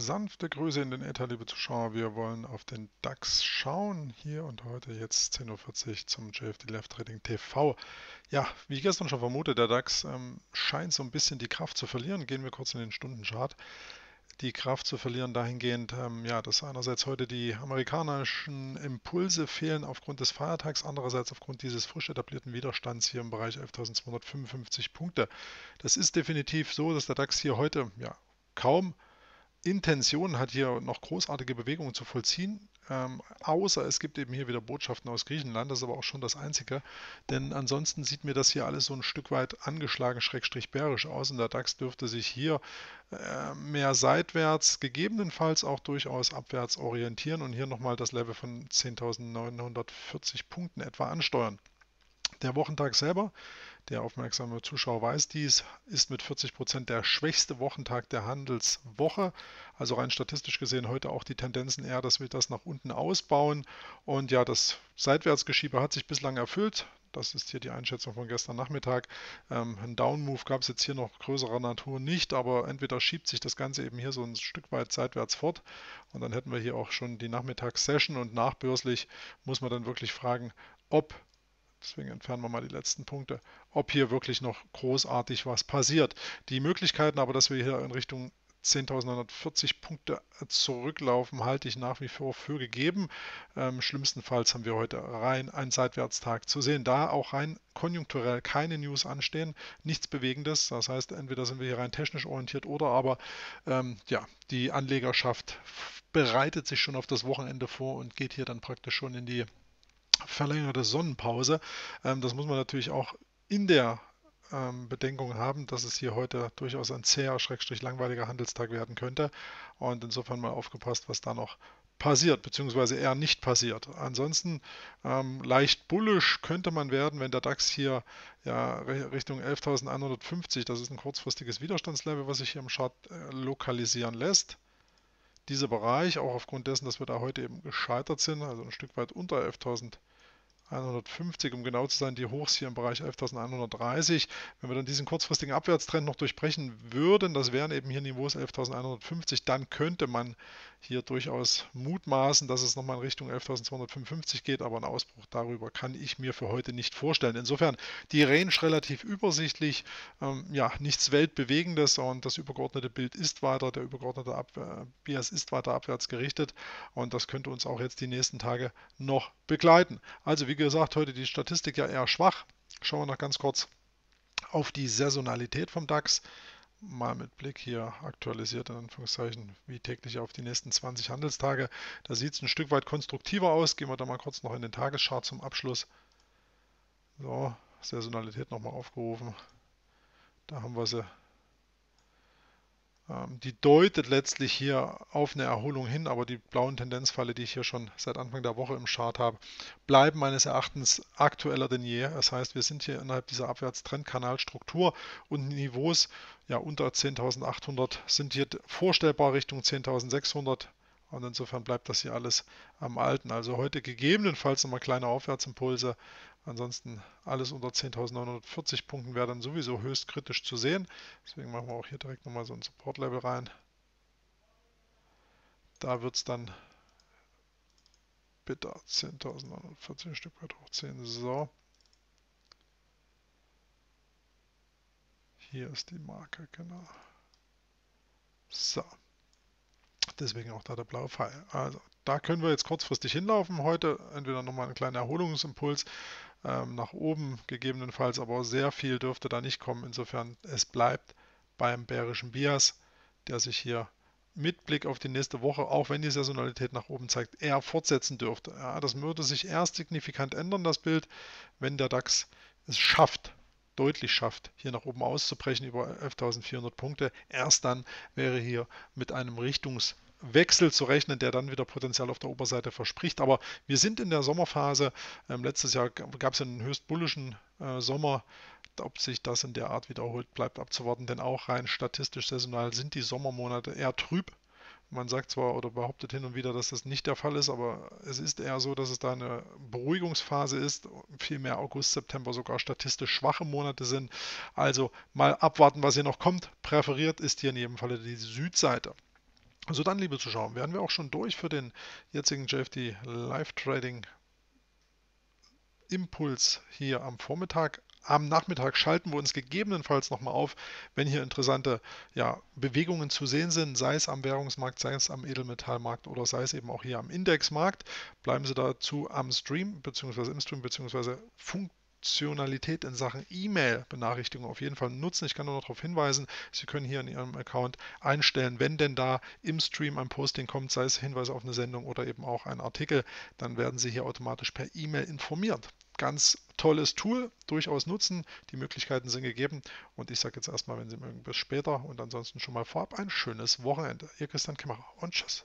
Sanfte Grüße in den Äther, liebe Zuschauer. Wir wollen auf den DAX schauen. Hier und heute jetzt 10.40 Uhr zum JFD Left Trading TV. Ja, wie gestern schon vermutet, der DAX ähm, scheint so ein bisschen die Kraft zu verlieren. Gehen wir kurz in den Stundenchart. Die Kraft zu verlieren dahingehend, ähm, ja, dass einerseits heute die amerikanischen Impulse fehlen aufgrund des Feiertags, andererseits aufgrund dieses frisch etablierten Widerstands hier im Bereich 11.255 Punkte. Das ist definitiv so, dass der DAX hier heute ja kaum Intention hat, hier noch großartige Bewegungen zu vollziehen, ähm, außer es gibt eben hier wieder Botschaften aus Griechenland, das ist aber auch schon das Einzige, denn ansonsten sieht mir das hier alles so ein Stück weit angeschlagen, schrägstrich bärisch aus. Und der DAX dürfte sich hier äh, mehr seitwärts, gegebenenfalls auch durchaus abwärts orientieren und hier nochmal das Level von 10.940 Punkten etwa ansteuern. Der Wochentag selber der aufmerksame Zuschauer weiß dies, ist mit 40 Prozent der schwächste Wochentag der Handelswoche. Also rein statistisch gesehen heute auch die Tendenzen eher, dass wir das nach unten ausbauen. Und ja, das Seitwärtsgeschiebe hat sich bislang erfüllt. Das ist hier die Einschätzung von gestern Nachmittag. Ähm, ein Down-Move gab es jetzt hier noch größerer Natur nicht, aber entweder schiebt sich das Ganze eben hier so ein Stück weit seitwärts fort und dann hätten wir hier auch schon die Nachmittagssession und nachbörslich muss man dann wirklich fragen, ob Deswegen entfernen wir mal die letzten Punkte, ob hier wirklich noch großartig was passiert. Die Möglichkeiten aber, dass wir hier in Richtung 10.940 Punkte zurücklaufen, halte ich nach wie vor für gegeben. Ähm, schlimmstenfalls haben wir heute rein einen Seitwärtstag zu sehen. Da auch rein konjunkturell keine News anstehen, nichts Bewegendes. Das heißt, entweder sind wir hier rein technisch orientiert oder aber ähm, ja, die Anlegerschaft bereitet sich schon auf das Wochenende vor und geht hier dann praktisch schon in die verlängerte Sonnenpause. Ähm, das muss man natürlich auch in der ähm, Bedenkung haben, dass es hier heute durchaus ein zäher, schrägstrich langweiliger Handelstag werden könnte. Und insofern mal aufgepasst, was da noch passiert, beziehungsweise eher nicht passiert. Ansonsten ähm, leicht bullisch könnte man werden, wenn der DAX hier ja, Richtung 11.150, das ist ein kurzfristiges Widerstandslevel, was sich hier im Chart äh, lokalisieren lässt dieser Bereich, auch aufgrund dessen, dass wir da heute eben gescheitert sind, also ein Stück weit unter 11.000 150, um genau zu sein, die Hochs hier im Bereich 11.130. Wenn wir dann diesen kurzfristigen Abwärtstrend noch durchbrechen würden, das wären eben hier Niveaus 11.150, dann könnte man hier durchaus mutmaßen, dass es nochmal in Richtung 11.255 geht, aber einen Ausbruch darüber kann ich mir für heute nicht vorstellen. Insofern die Range relativ übersichtlich, ähm, ja, nichts Weltbewegendes und das übergeordnete Bild ist weiter, der übergeordnete Bias ist weiter abwärts gerichtet und das könnte uns auch jetzt die nächsten Tage noch begleiten. Also wie gesagt, heute die Statistik ja eher schwach. Schauen wir noch ganz kurz auf die Saisonalität vom DAX. Mal mit Blick hier aktualisiert, in Anführungszeichen, wie täglich auf die nächsten 20 Handelstage. Da sieht es ein Stück weit konstruktiver aus. Gehen wir da mal kurz noch in den Tageschart zum Abschluss. So, Saisonalität nochmal aufgerufen. Da haben wir sie die deutet letztlich hier auf eine Erholung hin, aber die blauen Tendenzfalle, die ich hier schon seit Anfang der Woche im Chart habe, bleiben meines Erachtens aktueller denn je. Das heißt, wir sind hier innerhalb dieser Abwärtstrendkanalstruktur und Niveaus ja, unter 10.800 sind hier vorstellbar Richtung 10.600 und insofern bleibt das hier alles am Alten. Also heute gegebenenfalls nochmal kleine Aufwärtsimpulse. Ansonsten alles unter 10.940 Punkten wäre dann sowieso höchst kritisch zu sehen. Deswegen machen wir auch hier direkt nochmal so ein Support-Level rein. Da wird es dann bitte 10.940 ein Stück weit hochziehen. So. Hier ist die Marke, genau. So. Deswegen auch da der blaue Pfeil. Also da können wir jetzt kurzfristig hinlaufen. Heute entweder nochmal einen kleinen Erholungsimpuls ähm, nach oben gegebenenfalls, aber sehr viel dürfte da nicht kommen. Insofern es bleibt beim bärischen Bias, der sich hier mit Blick auf die nächste Woche, auch wenn die Saisonalität nach oben zeigt, eher fortsetzen dürfte. Ja, das würde sich erst signifikant ändern, das Bild, wenn der DAX es schafft, deutlich schafft, hier nach oben auszubrechen über 11.400 Punkte. Erst dann wäre hier mit einem Richtungs- Wechsel zu rechnen, der dann wieder Potenzial auf der Oberseite verspricht. Aber wir sind in der Sommerphase. Ähm, letztes Jahr gab es einen höchst bullischen äh, Sommer. Ob sich das in der Art wiederholt, bleibt abzuwarten, denn auch rein statistisch saisonal sind die Sommermonate eher trüb. Man sagt zwar oder behauptet hin und wieder, dass das nicht der Fall ist, aber es ist eher so, dass es da eine Beruhigungsphase ist. Vielmehr August, September sogar statistisch schwache Monate sind. Also mal abwarten, was hier noch kommt. Präferiert ist hier in jedem Falle die Südseite. Also dann, liebe Zuschauer, wären wir auch schon durch für den jetzigen JFD Live Trading Impuls hier am Vormittag. Am Nachmittag schalten wir uns gegebenenfalls nochmal auf, wenn hier interessante ja, Bewegungen zu sehen sind, sei es am Währungsmarkt, sei es am Edelmetallmarkt oder sei es eben auch hier am Indexmarkt. Bleiben Sie dazu am Stream bzw. im Stream bzw. Funk Funktionalität in Sachen E-Mail-Benachrichtigung auf jeden Fall nutzen. Ich kann nur noch darauf hinweisen, Sie können hier in Ihrem Account einstellen, wenn denn da im Stream ein Posting kommt, sei es Hinweise auf eine Sendung oder eben auch ein Artikel, dann werden Sie hier automatisch per E-Mail informiert. Ganz tolles Tool, durchaus nutzen. Die Möglichkeiten sind gegeben. Und ich sage jetzt erstmal, wenn Sie mögen, bis später und ansonsten schon mal vorab ein schönes Wochenende. Ihr Christian Kämmerer und tschüss.